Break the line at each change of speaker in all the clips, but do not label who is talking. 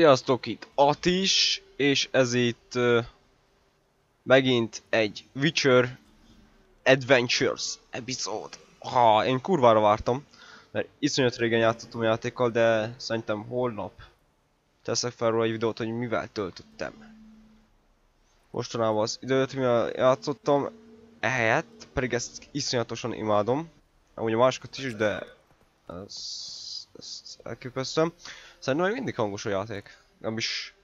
Sziasztok, itt Atis, és ez itt uh, megint egy Witcher Adventures epizód. Ha, én kurvára vártam, mert iszonyat régen játszottam a játékkal, de szerintem holnap teszek fel róla egy videót, hogy mivel töltöttem. Mostanában az időt, mivel játszottam, ehelyett pedig ezt iszonyatosan imádom. Amúgy a másikat is, de ezt, ezt elképesztem. Szerintem még mindig hangos a játék. Nem is...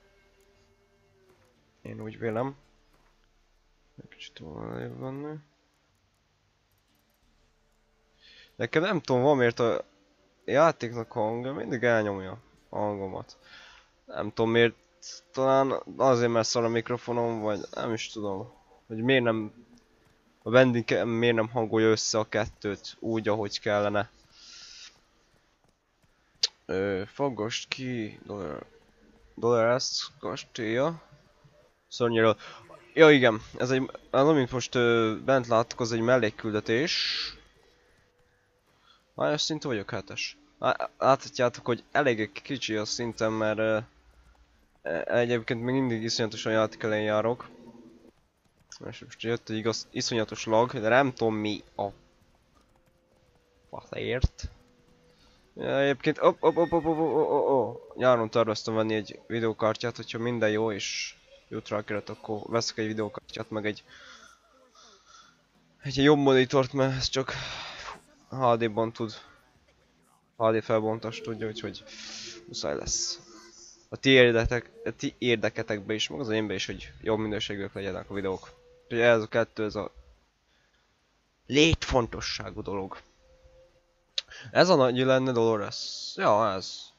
Én úgy vélem. Egy kicsit van benne. Nekem nem tudom, miért a játéknak hangja mindig elnyomja a hangomat. Nem tudom miért, talán azért mert szar a mikrofonom, vagy nem is tudom. Hogy miért nem... A vending miért nem hangolja össze a kettőt úgy, ahogy kellene. Ö, foggost ki. Dolores kastélya. Szörnyéről. Ja igen, ez egy, amint most ö, bent láttuk, az egy mellékküldetés. Hányos szint vagyok? Hetes. Láthatjátok, hogy elég kicsi a szintem, mert ö, e, egyébként még mindig iszonyatosan játék elején járok. És most jött egy igaz, iszonyatos lag, de nem tudom mi a... Faszért. Ja, egyébként, op, op, op, op, op, op, op, op. nyáron terveztem venni egy videókártyát, hogyha minden jó és jut rá keret, akkor veszek egy videókártyát, meg egy egy jobb monitort, mert ez csak HD-ban tud HD felbontást tudja, úgyhogy muszáj lesz. A ti, érdetek, a ti érdeketekbe is, meg az énbe is, hogy jobb minőségűek legyenek a videók. Úgyhogy ez a kettő, ez a létfontosságú dolog. Ez a nagy lenne Dolores. Ja, ez.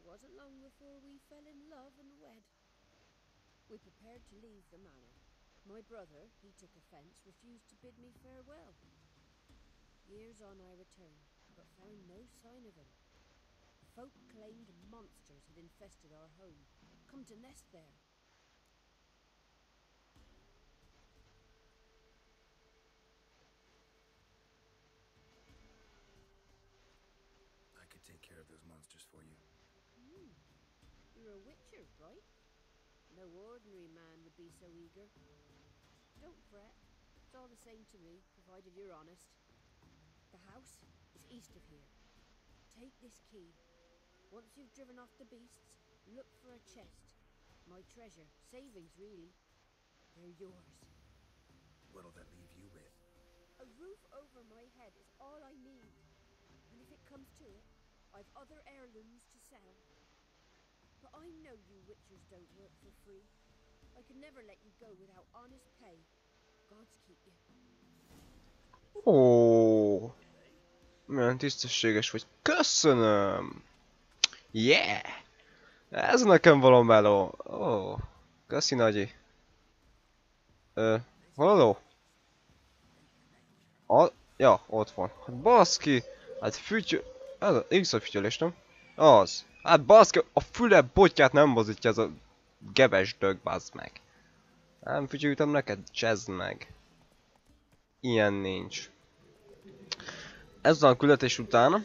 It wasn't long before we fell in love and wed. We prepared to leave the manor. My brother, he took offence, refused to bid me farewell. Years on I returned, but found no sign of him. Folk claimed monsters had infested our home, come to nest there.
I could take care of those monsters for you.
You're a witcher, right? No ordinary man would be so eager. Don't fret. It's all the same to me, provided you're honest. The house is east of here. Take this key. Once you've driven off the beasts, look for a chest. My treasure. Savings, really. They're yours.
What'll that leave you with?
A roof over my head is all I need. And if it comes to it, I've other heirlooms to sell. But I know you witchers don't work for free. I could never let you go without honest pay. Gods keep you.
Ó, milyen tisztességes vagy. Köszönöm! Yeah! Ez nekem való meló. Ó, köszi nagyi. Ö, halló? A, ja, ott van. Hát baszki! Hát fütyö... Ez a X fütyölés, nem? Az. Hát baszki, a füle botját nem mozítja ez a geves dög, meg. Nem fütyültem neked? Csezd meg. Ilyen nincs. Ezzel a küldetés után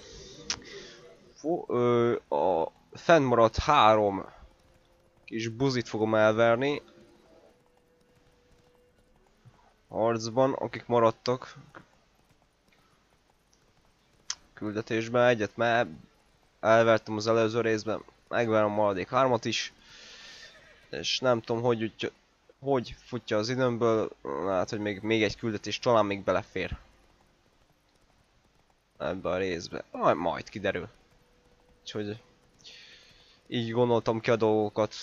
fo, ö, a fennmaradt három kis buzit fogom elverni harcban, akik maradtak küldetésben. Egyet már elvertem az előző részben, megverem a maradék hármat is. És nem tudom, hogy, úgy, hogy futja az időmből, hát hogy még, még egy küldetés talán még belefér ebbe a részbe. Majd, majd kiderül. Úgyhogy így gondoltam ki a dolgokat.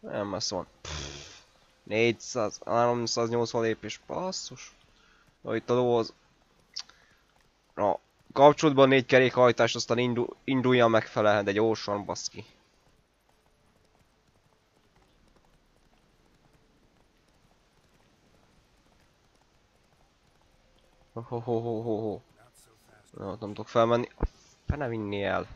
Nem messze van. Pff, 400, 380 lépés, basszus. Na itt a dolgoz. Na, Kapcsolatban négy kerékhajtás, aztán indul, indulja megfelelhet egy óson, baszki. Ho ho ho ho ho ho. Nem tudok felmenni. Fene vinni el.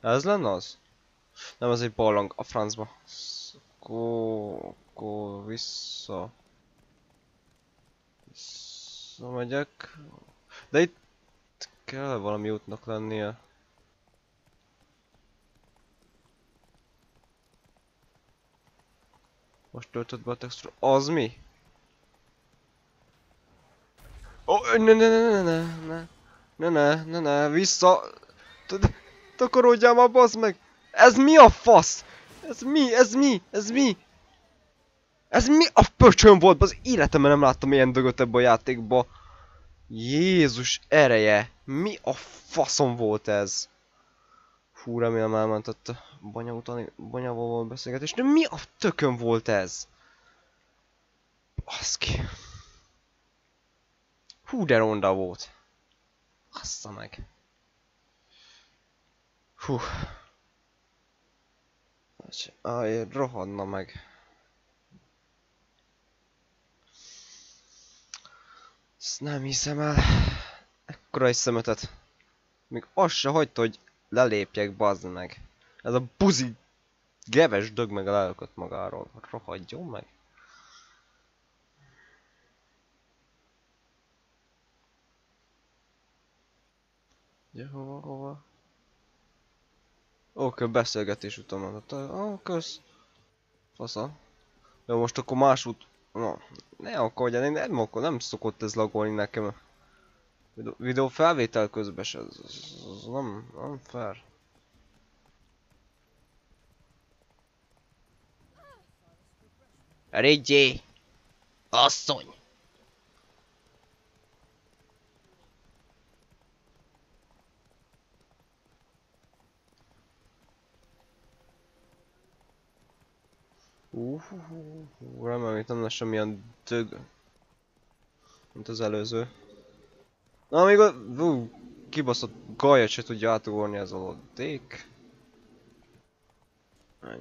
Ez lenne az? Nem, ez egy barlang a francba. Szkó... Akkor... Vissza... Visszamegyek. De itt kell valami útnak lennie. Most töltött be a textúra. Az mi? Ó, oh, ne ne ne ne ne ne ne ne ne ne vissza Takarodjál már bazd meg! Ez mi a fasz? Ez mi? Ez mi? Ez mi? Ez mi a pöcsön volt? Az életemben nem láttam ilyen dögöt ebbe a játékba. Jézus ereje! Mi a faszom volt ez? Fú, remélem elmentett a banya utani, banyával való beszélgetés. De mi a tökön volt ez? Baszki. Hú, de ronda volt. Assza meg. Hú. Aj, rohadna meg. Ezt nem hiszem el. Ekkora egy szemetet. Még azt se hagyta, hogy lelépjek, bazd meg. Ez a buzi geves dög meg a lelköt magáról. Rohadjon meg. Ja, hova, hova? Oké, beszélgetés után mondott. Ó, oh, kösz. Fasza. Jó, most akkor más út... Na, ne akarjál, én nem, akkor nem szokott ez lagolni nekem. Videó, felvétel közben se, ez, ez, nem, nem fair. Erégyé! Asszony! Uh, uh, uh, uh, remélem itt nem lesz semmilyen dög. Mint az előző. Na még a... Uh, kibaszott gajat se tudja átugorni ez a lodék.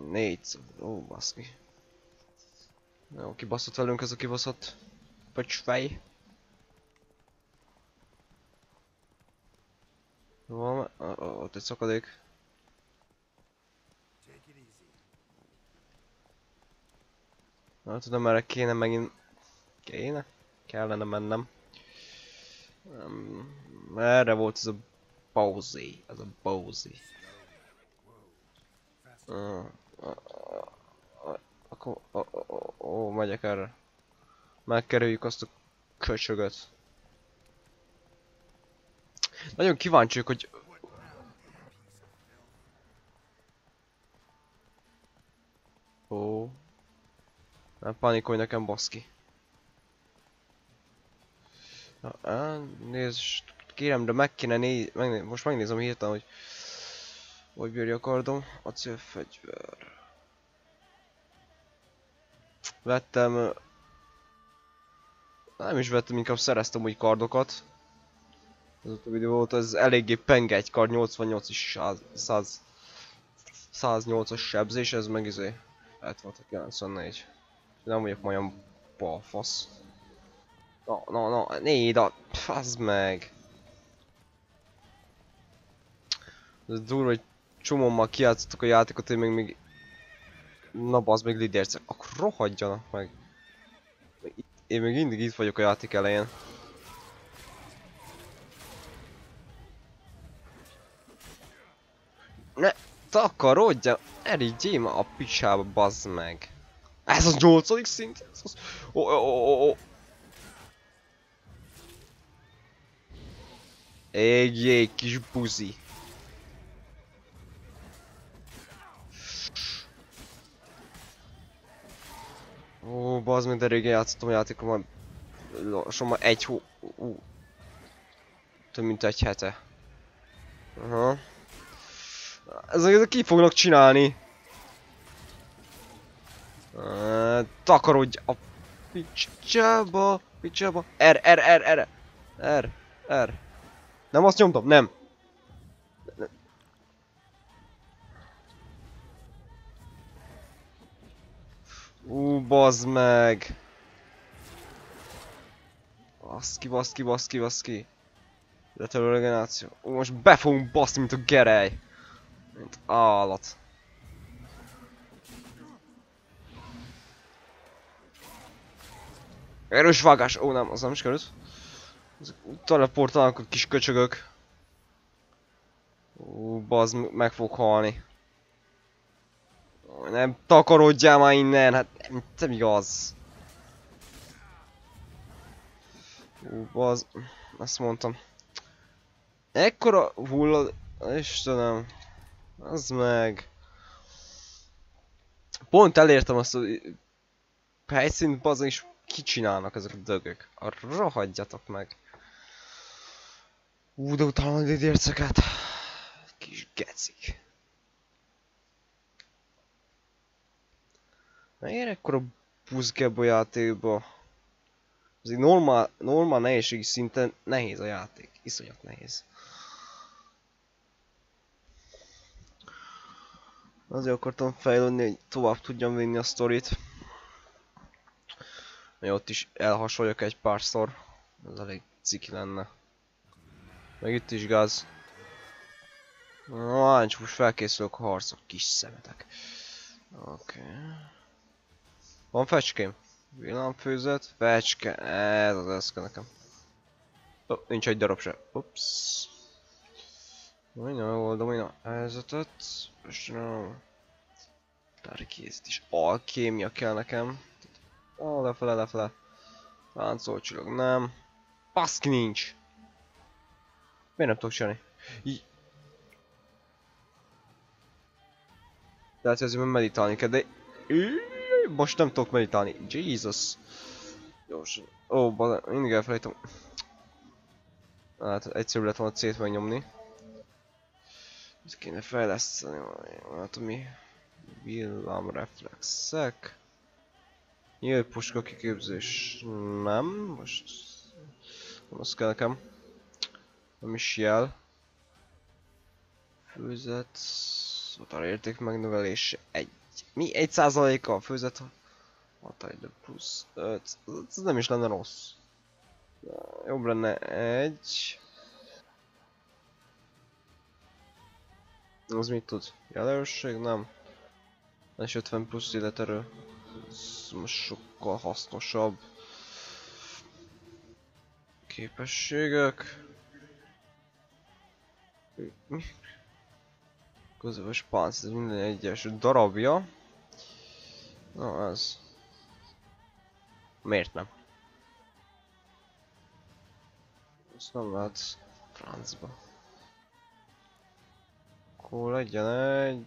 Négy. Ó, baszki. Jó, kibaszott velünk ez a kibaszott pöcsfej. Van, ott egy szakadék. Nem tudom, erre kéne megint... Kéne? Kellene mennem. Um, erre volt ez a Bowsy, ez a Bowsy. Uh, uh, uh, akkor... Ó, megyek erre. Megkerüljük azt a köcsögöt. Nagyon kíváncsi hogy... Ó. Ne panikolj nekem, baszki. Na, á, nézd, kérem, de meg kéne néz... Megné most megnézem hirtelen, hogy... Hogy bírja a kardom. Acélfegyver. Vettem... Nem is vettem, inkább szereztem úgy kardokat. Az utóbbi idő volt, az eléggé penge egy kard, 88 is 100... 108-as sebzés, ez meg izé... 76 94. Nem vagyok olyan balfasz. Na, na, na, néd a... Fazd meg! Ez durva, hogy csomómmal kiátszottuk a játékot, én még még... Na bazd meg lidercek, akkor rohadjanak meg! Még Én még mindig itt vagyok a játék elején. Ne takarodja! Erigyél már a picsába, bazd meg! Ez az nyolcadik szint? Ez az... Ó, ó, ó, ó, ó. Égjé, kis buzi. Ó, bazd meg, de régen játszottam a játékommal. Lassan egy hó... Ú. Több mint egy hete. Aha. Ezek, ezek ki fognak csinálni. Takarodj a picsába, picsába. R, R, R, R, R, R. Nem azt nyomtam, nem. bazd meg! Baszki, baszki, baszki, baszki. Letelő regeneráció. Ó, most be fogunk baszni, mint a gerej. Mint állat. Erős vágás! Ó nem, az nem is került. Ezek teleportálnak a kis köcsögök. Ó, bazd, meg fog halni. Nem takarodjál már innen, hát nem, nem igaz. Ó, bazd, azt mondtam. Ekkora hullad... Istenem. Az meg... Pont elértem azt a helyszínt, bazd, és kicsinálnak ezek a dögök. Rohadjatok meg. Ú, de utálom a didérceket. Kis gecik. Miért ekkora buzgebb a játékba? Egy normál, normál nehézségi szinten nehéz a játék. Iszonyat nehéz. Azért akartam fejlődni, hogy tovább tudjam vinni a sztorit. Hogy ott is elhasoljak egy párszor. Ez elég ciki lenne. Meg itt is gáz. Na, csak most felkészülök a harcok, kis szemetek. Oké. Okay. Van fecském? Villámfőzet, fecske, ez az eszke nekem. Oh, nincs egy darab se. Ups. Minden megoldom én a helyzetet. Most nem. Tárkézt is. Alkémia kell nekem. Ó, lefele, lefele. Láncolcsillag, nem. Baszki nincs. Miért nem tudok csinálni? Így. Tehát ezért meditálni kell, de... Most nem tudok meditálni. Jesus. Gyorsan. Ó, oh, bala, mindig elfelejtem. Hát egyszerűbb lett volna C-t megnyomni. Ezt kéne fejleszteni hát mi? Villámreflexek. Nyílt puska kiképzés. Nem, most... Nem az kell nekem. Nem is jel. Főzet... Határ érték megnövelése. Egy. Mi? Egy százaléka a főzet? Határidő plusz 5. Ez nem is lenne rossz. Jobb lenne egy. Az mit tud? Jelölőség? Nem. És 50 plusz életerő. Ez most sokkal hasznosabb. Képességek. Mi? Közöves pánc, ez minden egyes darabja. Na ez. Miért nem? Ezt nem lehet francba. Akkor legyen egy...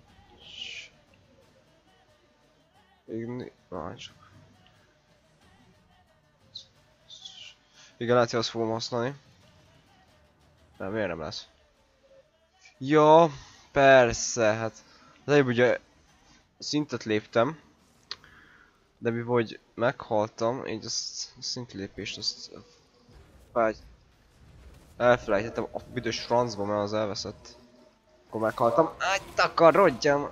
Igni... Várj csak. Igen, lehet, hogy azt fogom használni. Nem, miért nem lesz? Ja, persze, hát... Az előbb ugye szintet léptem. De mi hogy meghaltam, így azt a szintlépést azt... Vágy... Elfelejtettem a büdös francba, mert az elveszett. Akkor meghaltam. Ágy, takarodjam!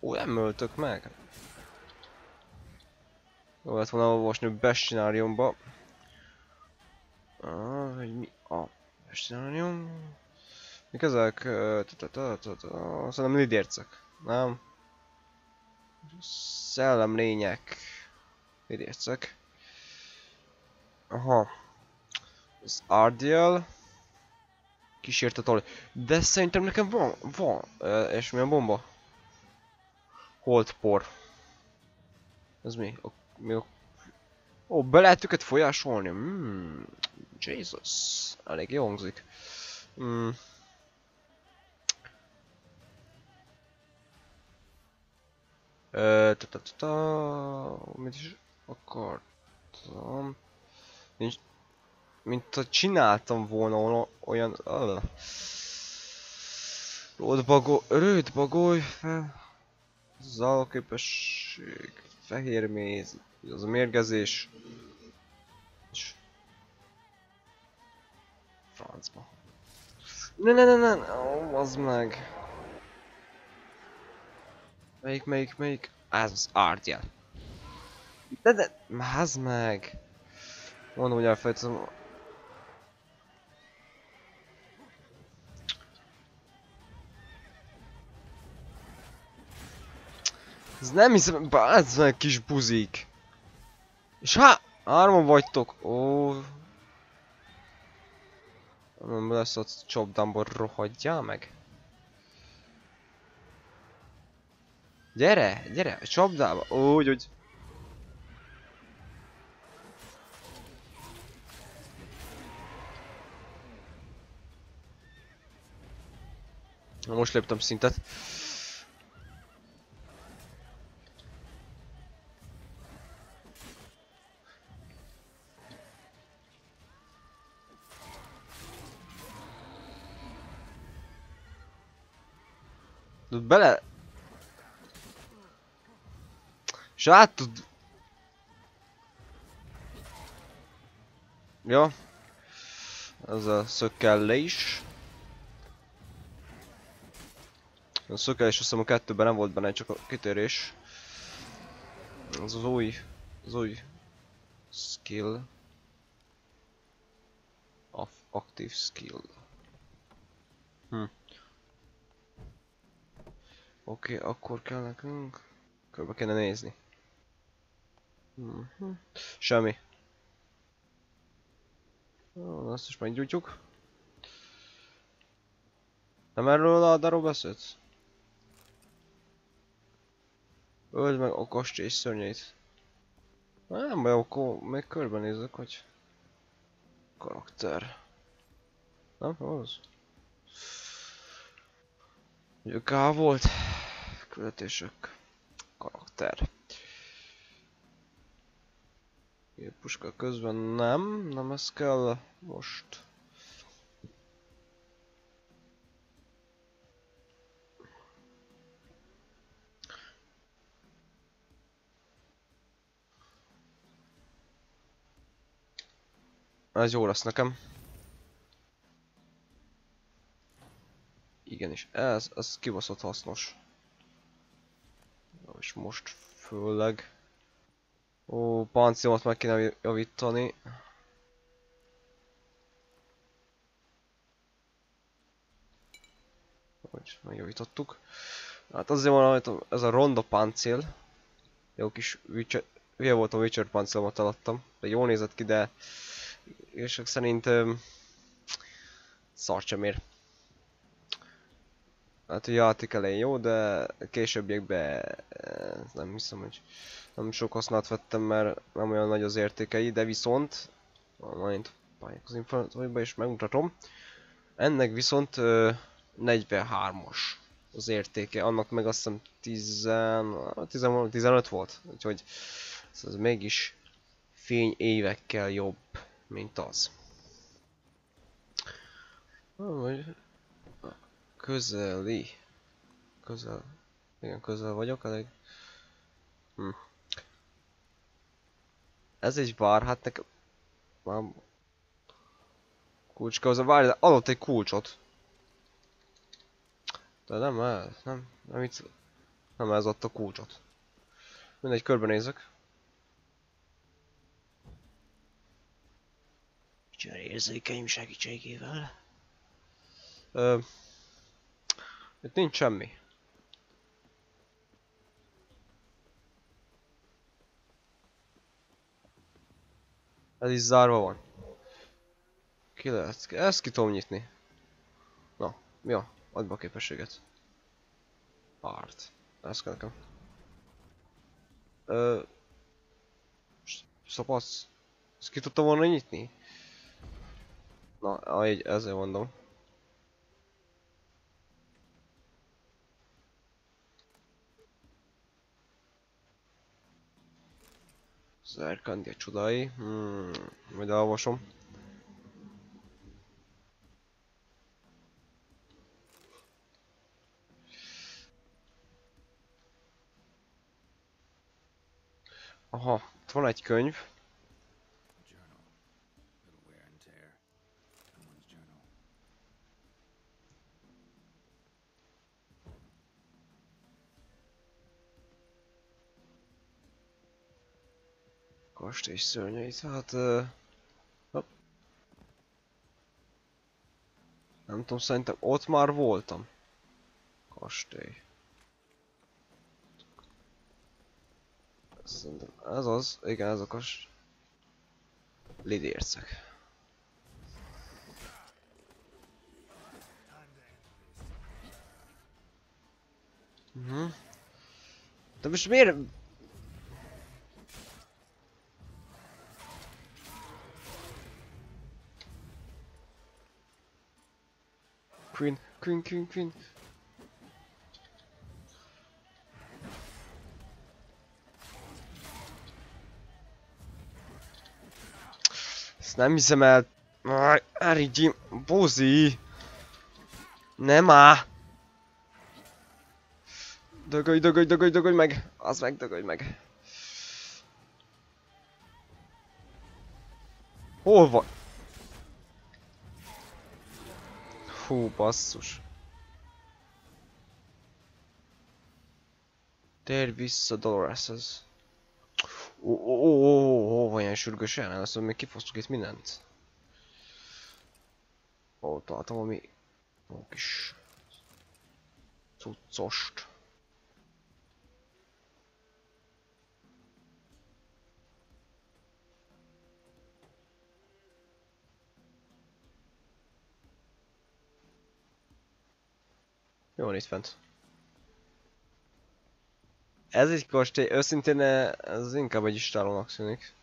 Ó, nem öltök meg. Jó lett volna olvasni a bestináriumba. Ah, hogy mi a bestinárium? Mik ezek? Szerintem lidércek. Nem? Szellemlények. Lidércek. Aha. Az Ardiel. Kísérte tolni. De szerintem nekem van, van. És milyen bomba? Holdpor. Ez mi? A, mi a... Ó, be lehet őket folyásolni. Mm, Jesus. Elég jó hangzik. Mm. Ö, ta -ta -ta -ta, mit is akartam? Nincs... Mint ha csináltam volna olyan... Rödbagolj, rödbagolj fel... Zalképesség, fehér méz, az a mérgezés. És... Francba. Ne ne ne ne, ó, az meg. Melyik, melyik, melyik? Ez az árgyel. De de, ház meg! Mondom, hogy elfelejtettem. Ez nem hiszem, bázd kis buzik. És há... Hárman vagytok, ó. Nem lesz ott csapdámból rohadjál meg. Gyere, gyere, csapdába, úgy, hogy... Most léptem szintet. Bele... És át tud... Ja. Ez a szökkellés. A szökkellés azt hiszem a kettőben nem volt benne, csak a kitérés. Ez az új... Az új... Skill. Of active skill. Hm. Oké, okay, akkor kell nekünk... Körbe kéne nézni. Mhm. Semmi. Ó, azt is meggyújtjuk. Nem erről a darab beszélsz? Öld meg a kastély szörnyeit. Nem baj, akkor még körbenézek, hogy... Karakter. Nem? Az? Ugye volt? Küldetések. Karakter. Puska közben nem, nem ez kell most. Ez jó lesz nekem. Igenis, ez, ez kibaszott hasznos. És most főleg. Ó, páncélomat meg kéne javítani. Hogy megjavítottuk. Hát azért van, hogy ez a ronda páncél. Jó kis Witcher... Hülye voltam Witcher páncélomat alattam. De jól nézett ki, de... És szerint... Um, szart sem ér. Hát a játék elején jó, de későbbiekben eh, nem hiszem, hogy nem sok hasznát vettem, mert nem olyan nagy az értékei, de viszont majd pályák az infantóiba is megmutatom. Ennek viszont 43-as az értéke, annak meg azt hiszem 10, 10, 15 volt, úgyhogy ez mégis fény évekkel jobb, mint az. Vagy közeli. Közel. Igen, közel vagyok, elég. Hm. Ez egy bár, hát nekem... Már... Kulcska, az a várj, adott egy kulcsot. De nem ez, nem, nem itt... Nem ez adta a kulcsot. Mindegy, körbenézek. Cserérzékeim segítségével. Ö, itt nincs semmi. Ez is zárva van. Ki lehet? Ezt ki tudom nyitni. Na, mi a? Add be a képességet. Art. Ez kell nekem. Ö... Szopasz. Ezt ki tudtam volna nyitni? Na, egy, ezért mondom. Zerkandia csodái. Hmm, majd elolvasom. Aha, itt van egy könyv. Kastély szörnyeit, hát... Uh, hopp. Nem tudom, szerintem ott már voltam. Kastély. Szerintem ez az, igen ez a kas... Lidércek. Mhm. De most miért... Queen, Queen, Queen, Queen. Ezt nem hiszem el. Jim, Bozi! Nem á! Dögölj, dögölj, dögölj, dögölj meg! Az meg, dögölj meg! Hol van? Hú, basszus. Tér vissza Doloreshez. Ó, ó, ó, ó, ó, van ilyen sürgősen? Azt mondom, még kifosztuk itt mindent. Ó, találtam valami... Ó, kis... Cuccost. Jó van itt fent. Ez egy kastély, őszintén eh, ez inkább egy istálónak szűnik.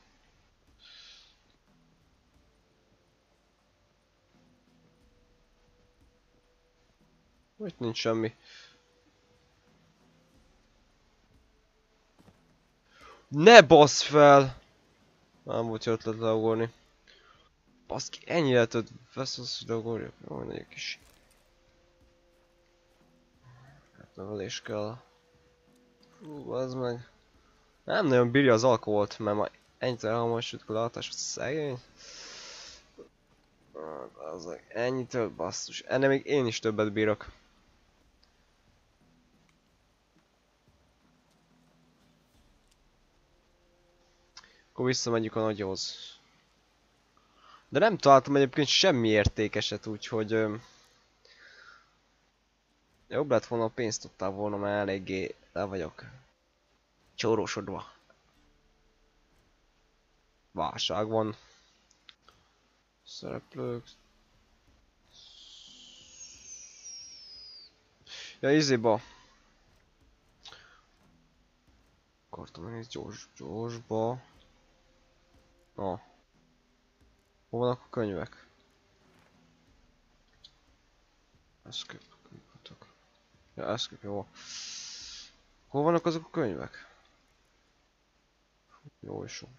Itt nincs semmi. Ne basz fel! Nem volt jó ötlet leugorni. Baszki, ennyire tudod, vesz az, hogy leugorjak. Jó, egy kis Növelés kell. Hú, az meg. Nem nagyon bírja az alkoholt, mert majd ennyit elhamosít a hogy szegény. Az meg ennyi több basszus. Ennél még én is többet bírok. Akkor visszamegyünk a nagyhoz. De nem találtam egyébként semmi értékeset, úgyhogy... Öm, Jobb lett volna, pénzt tudtál volna, mert eléggé le vagyok csórósodva. Válság van. Szereplők. Ja, izéba. Akartam megnézni gyors, gyorsba. Na. Hol vannak a könyvek? Ezt kell. Ja, ez jó. Hol vannak azok a könyvek? Jó és sok.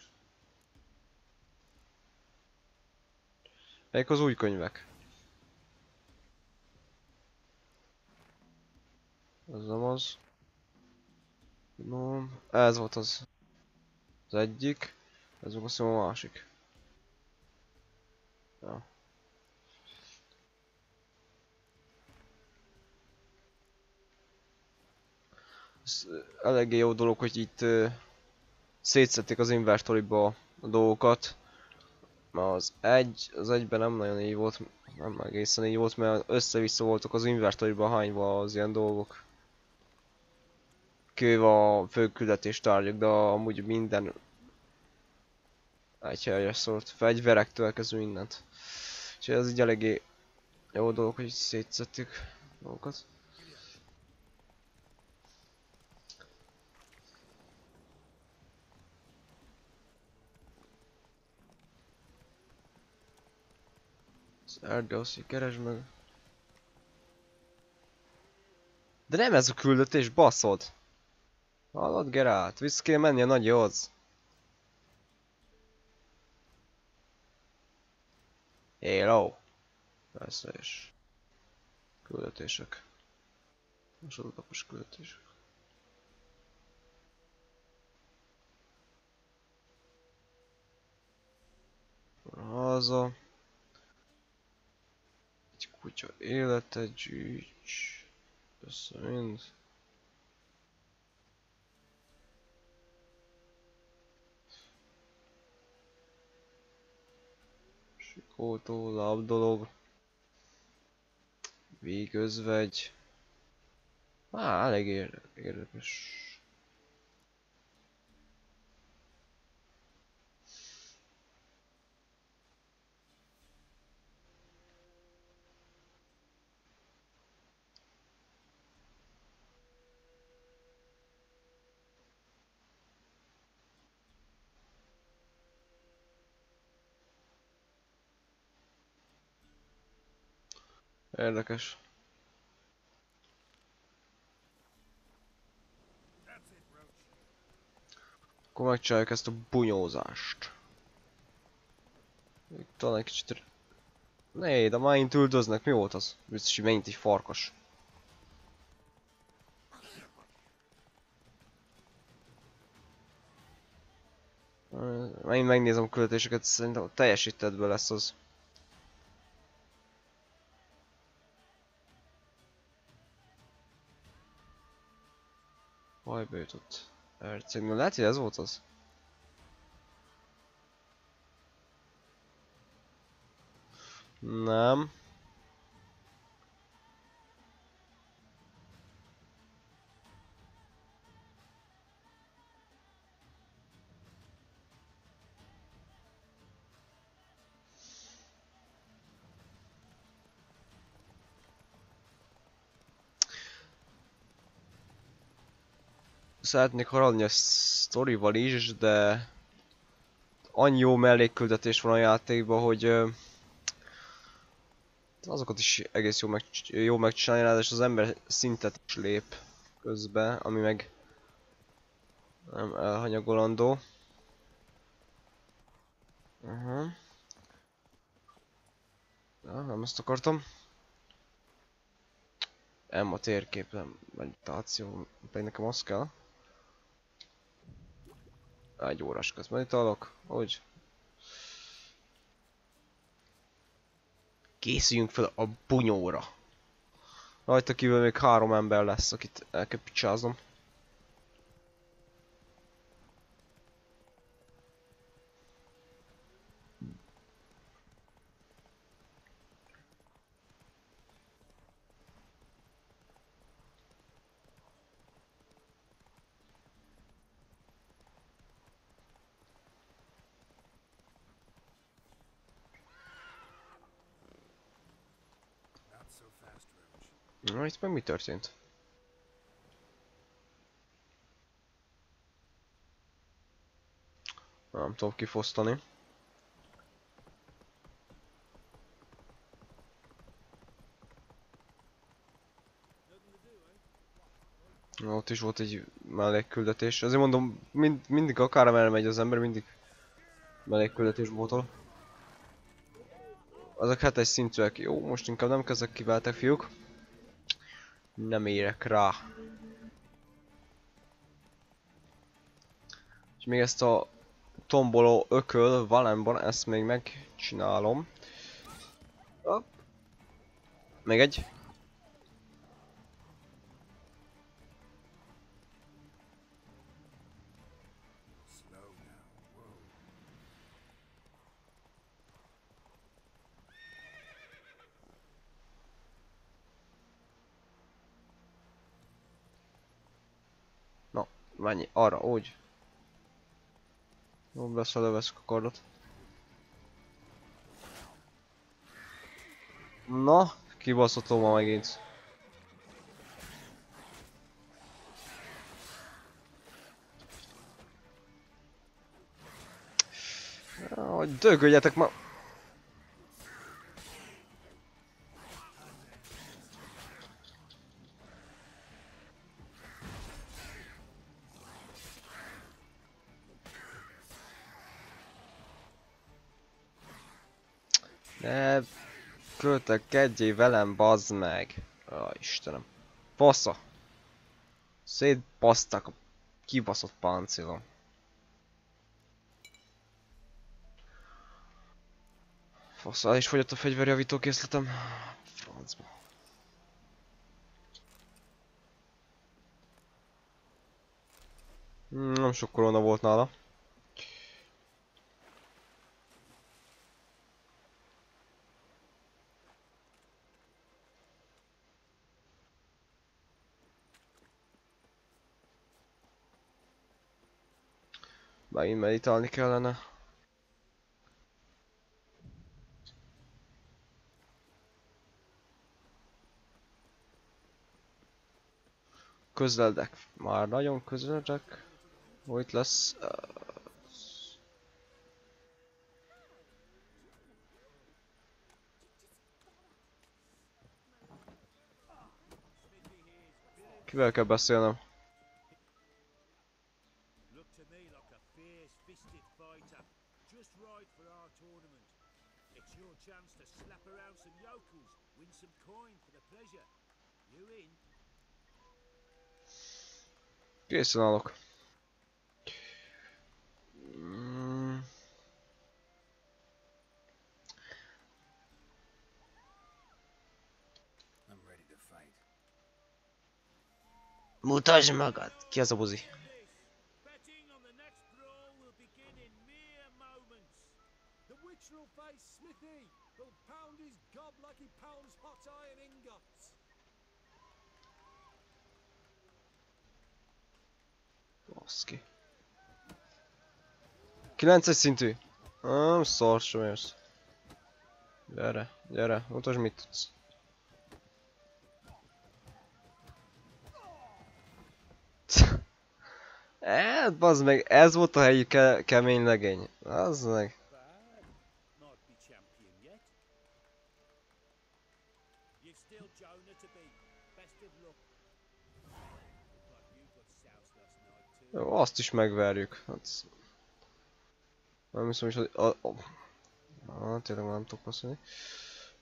Melyik az új könyvek? Ez nem az. No, ez volt az. Az egyik. Ez volt a másik. Ja. Eléggé jó dolog, hogy itt szétszették az inventory-ba a dolgokat. Az egy, az egyben nem nagyon így volt, nem egészen így volt, mert össze-vissza voltak az inventory-ba hányva az ilyen dolgok. Kőv a főküldetés tárgyak, de amúgy minden egy helyre szólt, fegyverektől kezdve mindent. Úgyhogy ez így eléggé jó dolog, hogy szétszettük dolgokat. Erdőszi, keresd meg. De nem ez a küldetés, baszod! Hallod, Geralt? Vissza kéne menni a nagyhoz. Hello! Persze is. Küldetések. Másodlapos küldetések. Haza kutya életet gyűjts. Össze mind. Sikótó, labdolog. Végözvegy. Á, elég érdekes. Érdekes. Akkor megcsináljuk ezt a bunyózást. Még Talán egy kicsit... Ne, de már üldöznek, mi volt az? Biztos, hogy megint egy farkas. Megint megnézem a küldetéseket, szerintem a teljesítettből lesz az. Bajba jutott. Herceg, lehet, hogy ez volt az? Nem. Szeretnék haladni a sztorival is, de annyi jó mellékküldetés van a játékban, hogy ö, azokat is egész jó, meg, jó megcsinálni, ráadásul az ember szintet is lép közben, ami meg nem elhanyagolandó. Uh-huh. Ja, nem ezt akartam. Nem a térkép, nem meditáció, pedig nekem az kell. Egy órás közben itt alok, hogy Készüljünk fel a bunyóra. Rajta kívül még három ember lesz, akit el kell. Na, itt meg mi történt? Nem tudom kifosztani. Ott is volt egy mellékküldetés. Azért mondom, mind, mindig akármerre megy az ember, mindig mellékküldetés bótol. Azok hetes szintűek. Jó, most inkább nem kezdek kiváltak fiúk. Nem érek rá. És még ezt a tomboló ököl Valenban, ezt még megcsinálom. Hopp. Még egy. Mennyi? Arra, úgy. Jó, beszélőveszük a kardot. Na, kibaszotó ma megint. Hogy dögöljetek ma... költekedjél velem, bazd meg! Ó, Istenem. Fasza! Szétbasztak a kibaszott páncélom. Fasza, is fogyott a fegyverjavító készletem. Francba. Nem sok korona volt nála. Megint meditálni kellene. Közleldek. Már nagyon közleldek. Itt lesz? Kivel kell beszélnem? Készen állok. Mm,
I'm ready to fight.
Mutasd magad! Ki az Baszki. 9 szintű. Nem szar sem érsz. Gyere, gyere, mutasd mit tudsz. Hát, bazd meg, ez volt a helyi ke kemény legény. Az meg.
Jonah to beat. Best of luck. Like you got soused last night.
Jó, azt is megverjük. Hát... Nem hiszem is, hogy... A, a... Ah, tényleg nem tudok beszélni.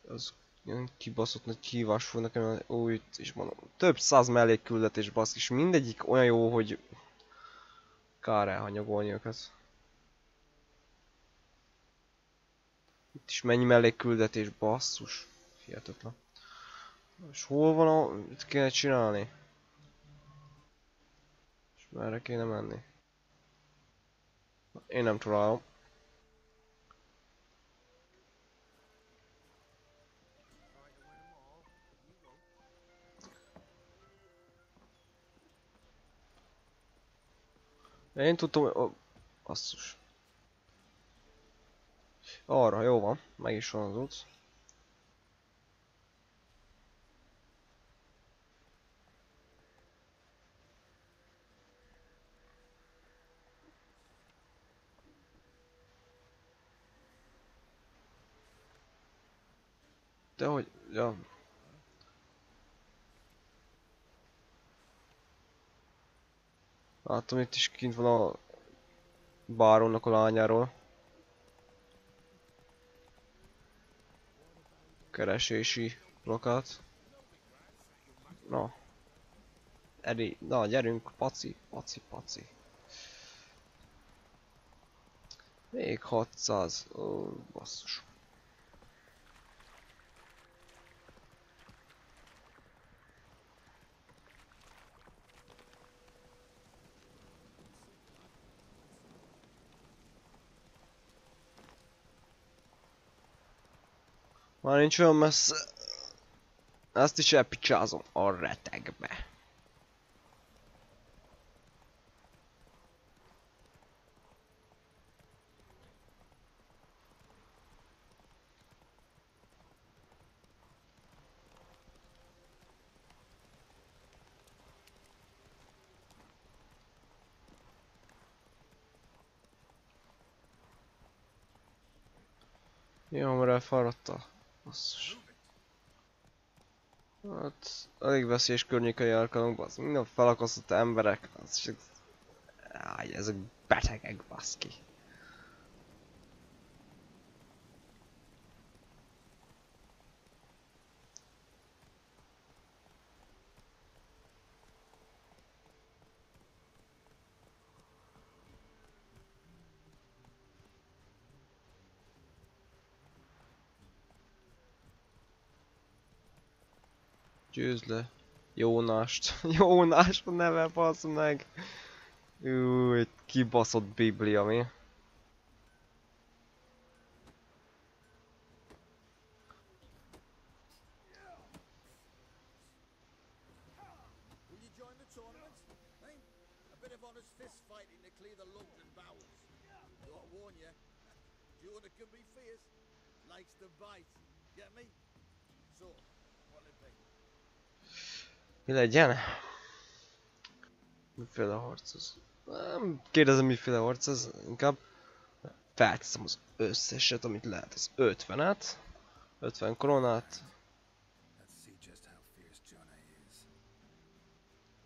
Az ilyen kibaszott nagy kihívás fog nekem, úgy is mondom. Több száz mellékküldetés basz, és mindegyik olyan jó, hogy... Kár elhanyagolni őket. Itt is mennyi mellékküldetés, basszus. Hihetetlen. És hol van a... Mit kéne csinálni? Merre kéne menni? Én nem találom. Én tudtam, hogy... Oh. Arra, jó van. Meg is van az út. De hogy... Ja. Látom itt is kint van a bárónak a lányáról. Keresési plakát. Na. Eri, na gyerünk, paci, paci, paci. Még 600, ó, basszus. Már nincs olyan messze. Ezt is elpicsázom a retegbe. Jó, mert elfáradtál. Basszus. Hát, elég veszélyes környéken járkálunk, basz. Minden felakasztott emberek. Az. Áj, ezek betegek, baszki. Győzd le. Jónást. Jónást a neve, basz meg. Új, kibaszott biblia, mi? Legyen? Miféle harc ez? Nem kérdezem miféle harc ez, inkább felteszem az összeset, amit lehet. Az 50-et, 50 koronát,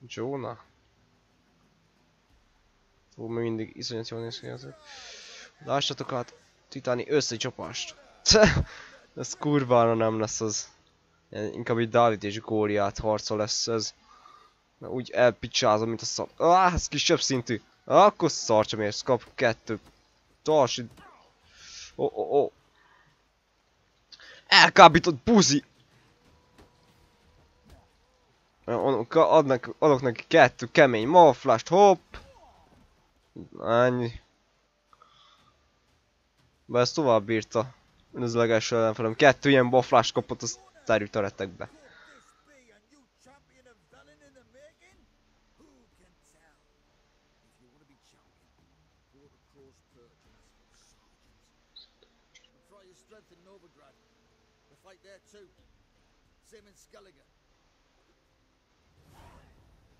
Jonah.
Ó, még mindig iszonyat jól néz ki ez. Lássatok át, titáni összecsapást. ez kurvára nem lesz az. Inkább egy Dávid és Góliát harca lesz ez. Mert úgy elpicsázom, mint a szar. Ah, ez kisebb szintű. Akkor szarcsam érsz, kap kettő. Tarts itt. Ó, ó, ó. Elkábított buzi! Adnak, adok neki kettő kemény maflást, hopp! Ennyi. Be ezt tovább bírta. Az legelső ellenfelem. Kettő ilyen baflást kapott, az terült a retekbe.
This be a new champion of villain in the making? Who can tell? If you want to be champion, go to Crow's Perch and ask for sergeant. And try your strength.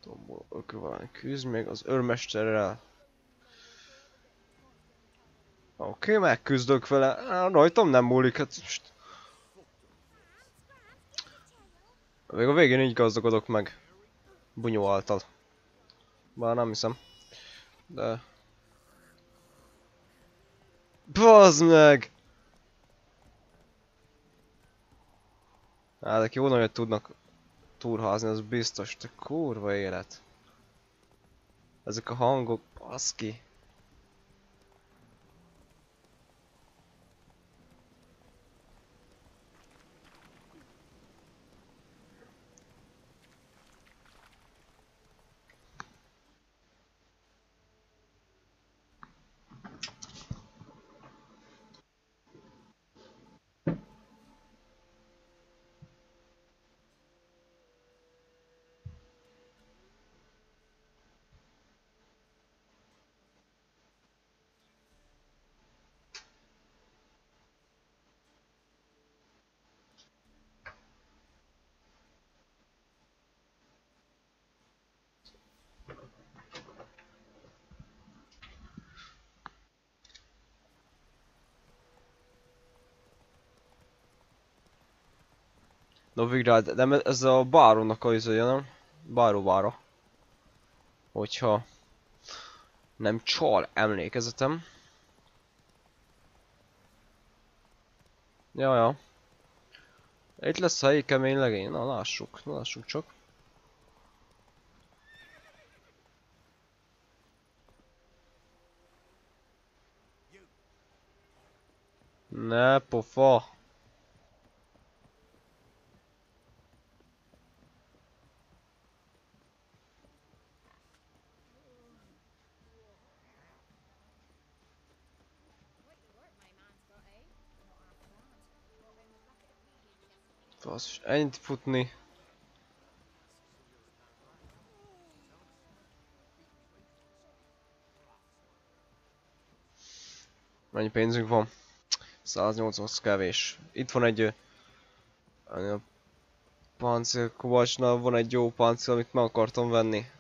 Tombol ökölvány küzd még az őrmesterrel. Oké, okay, megküzdök vele. Rajtam nem múlik, hát most... Még a végén így gazdagodok meg. Bunyó által. Bár nem hiszem. De... Bazd meg! Hát, jó nagyot tudnak turházni, az biztos, de kurva élet. Ezek a hangok, baszki. Novigrad, de me- ez a bárónak a izője, nem? Báró bára. Hogyha nem csal emlékezetem. Ja, ja. Itt lesz a helyi kemény legény, na lássuk, na lássuk csak. Ne pofa. Basszus, ennyit futni. Mennyi pénzünk van? 180 az kevés. Itt van egy... A páncél kovacsnál van egy jó páncél, amit meg akartam venni.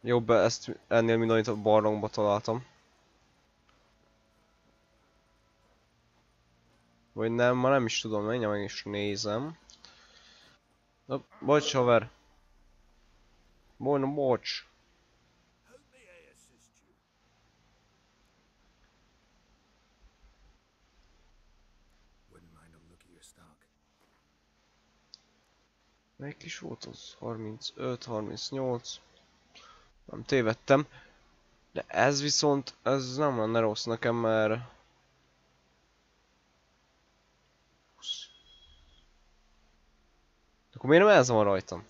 Jobb ezt ennél, mint amit a barlangba találtam. Vagy nem, ma nem is tudom, menjen meg is nézem. Na, bocs haver. Bojna, bocs. Melyik is volt az? 35, 38. Nem tévedtem. De ez viszont, ez nem lenne rossz nekem, mert... Akkor miért nem ez van rajtam?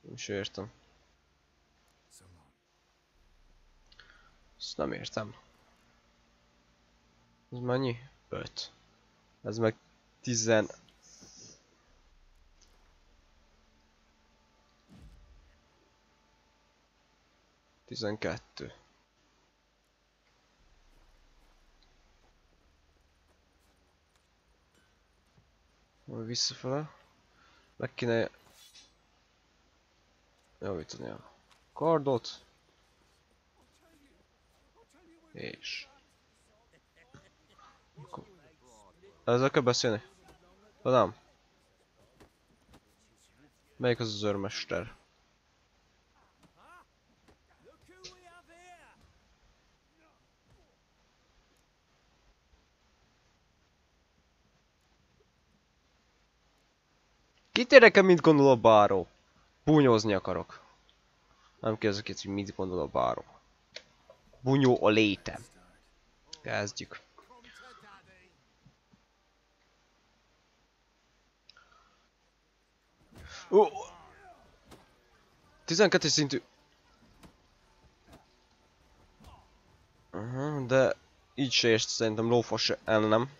Nem is értem. Ezt nem értem. Ez mennyi? 5. Ez meg 10. Tizenkettő. Visszafele. Meg kéne javítani a kardot. És... Ezzel kell beszélni? De nem. Melyik az az őrmester? Kit érdekel, mit gondol a báró? Búnyózni akarok. Nem kérdezek itt, hogy mit gondol a báró. Bunyó a létem. Kezdjük. Ó! 12 szintű. Aha, de így se érsz szerintem ellenem. Ha,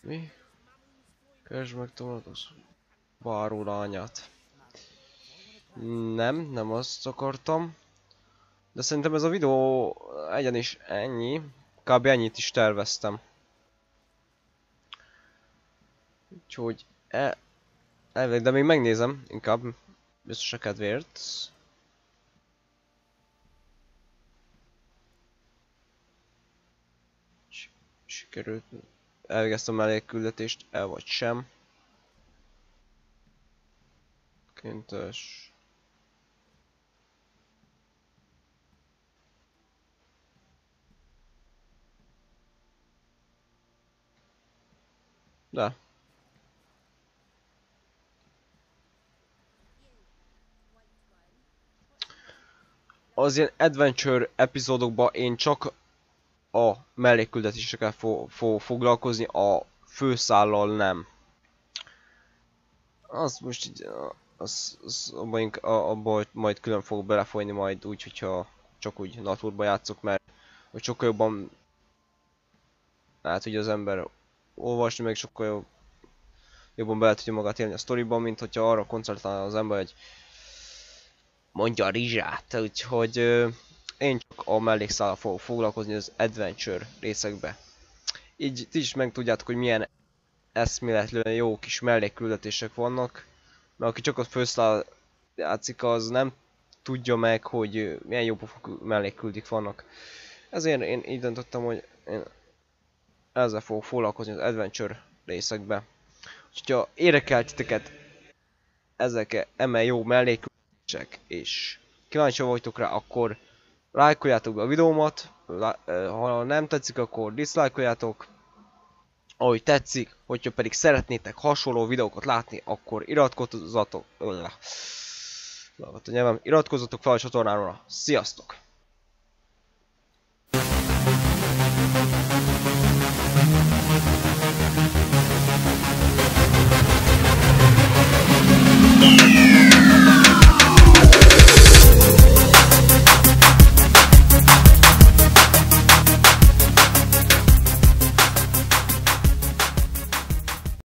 Mi? Keresd meg Tomatos. Báró lányát. Nem, nem azt akartam. De szerintem ez a videó egyen is ennyi. Kb. ennyit is terveztem. Úgyhogy e... Elvég, de még megnézem inkább. Biztos a kedvéért. Si- Sikerült. Elvégeztem a mellékküldetést, el vagy sem. Kintes. De. Az ilyen adventure epizódokban én csak a mellékküldetésekkel fo fo foglalkozni, a főszállal nem. Az most így, az, az abba, ink- a- abba hogy majd külön fogok belefolyni majd úgy, hogyha csak úgy naturba játszok, mert hogy sokkal jobban lehet, hogy az ember olvasni, meg sokkal jobb, jobban bele tudja magát élni a sztoriban, mint hogyha arra koncentrál az ember, hogy mondja a rizsát, úgyhogy én csak a mellékszállal fogok foglalkozni az adventure részekbe. Így ti is meg tudjátok, hogy milyen eszméletlen jó kis mellékküldetések vannak, mert aki csak ott főszáll játszik, az nem tudja meg, hogy milyen jó mellékküldik vannak. Ezért én így döntöttem, hogy én ezzel fogok foglalkozni az adventure részekbe. Úgyhogy ha érdekel titeket ezek a eme jó mellékküldetések, és kíváncsi vagytok rá, akkor lájkoljátok be a videómat, ha nem tetszik, akkor diszlájkoljátok, ahogy tetszik, hogyha pedig szeretnétek hasonló videókat látni, akkor iratkozzatok, Lavadt a nyelvem, iratkozzatok fel a csatornára, sziasztok!
Thank